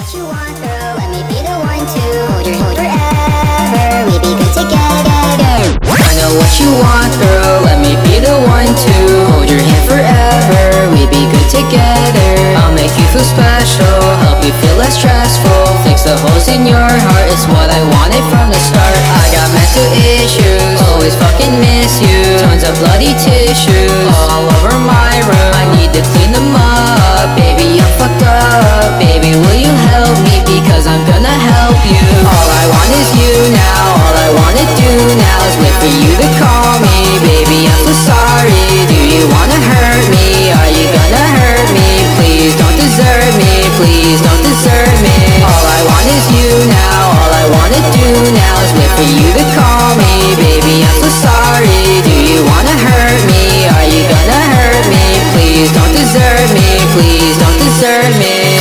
what you want, girl. Let me be the one to hold your hand forever. We be good together. I know what you want, girl. Let me be the one to hold your hand forever. We be good together. I'll make you feel special, help you feel less stressful. Fix the holes in your heart, it's what I wanted from the start. I got mental issues, always fucking miss you. Tons of bloody tissues all over my room. I need to clean sorry. Do you wanna hurt me? Are you gonna hurt me? Please don't desert me. Please don't desert me. All I want is you now. All I wanna do now is wait for you to call me, baby. I'm so sorry. Do you wanna hurt me? Are you gonna hurt me? Please don't desert me. Please don't desert me.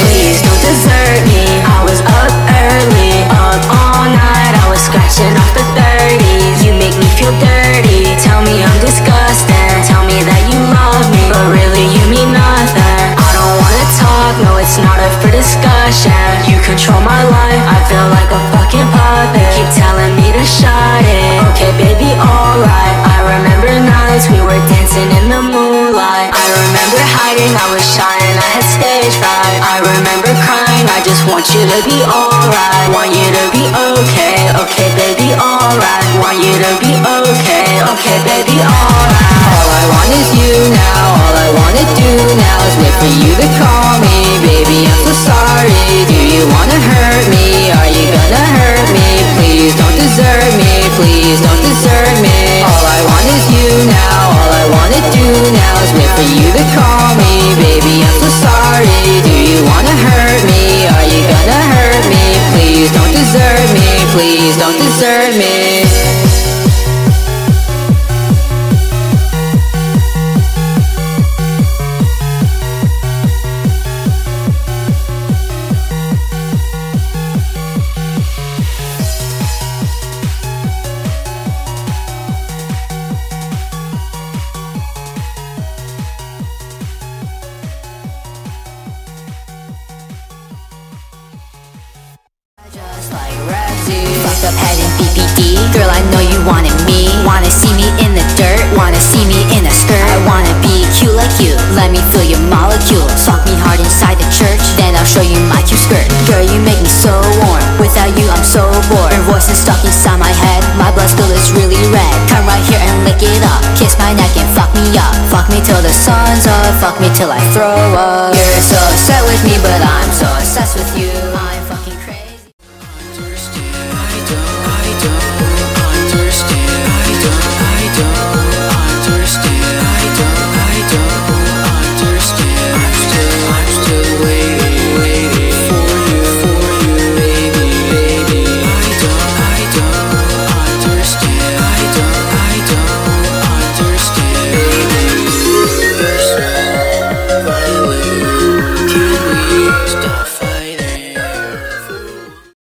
It's not up for discussion. You control my life, I feel like a fucking puppet. Keep telling me to shut it. Okay, baby, alright. I remember nights we were dancing in the moonlight. I remember hiding, I was shy and I had stage fright. I remember crying, I just want you to be alright. Want you to be okay, okay, baby, alright. Want you to be okay, okay, baby, alright. All I want is you now. All I wanna do now is wait for you to call Please don't desert me. All I want is you now. All I wanna do now is wait for you to call me, baby. I'm so sorry. Do you wanna hurt me? Are you gonna hurt me? Please don't desert me. Please don't desert me. Just like. Fucked up head in BPD. Girl, I know you wanted me. Wanna see me in the dirt. Wanna see me in a skirt. I wanna be cute like you. Let me feel your molecules. Sock me hard inside the church. Then I'll show you my cute skirt. Girl, you make me so warm. Without you, I'm so bored. Your voice is stuck inside my head. My blood still is really red. Come right here and lick it up. Kiss my neck and fuck me up. Fuck me till the sun's up. Fuck me till I throw up.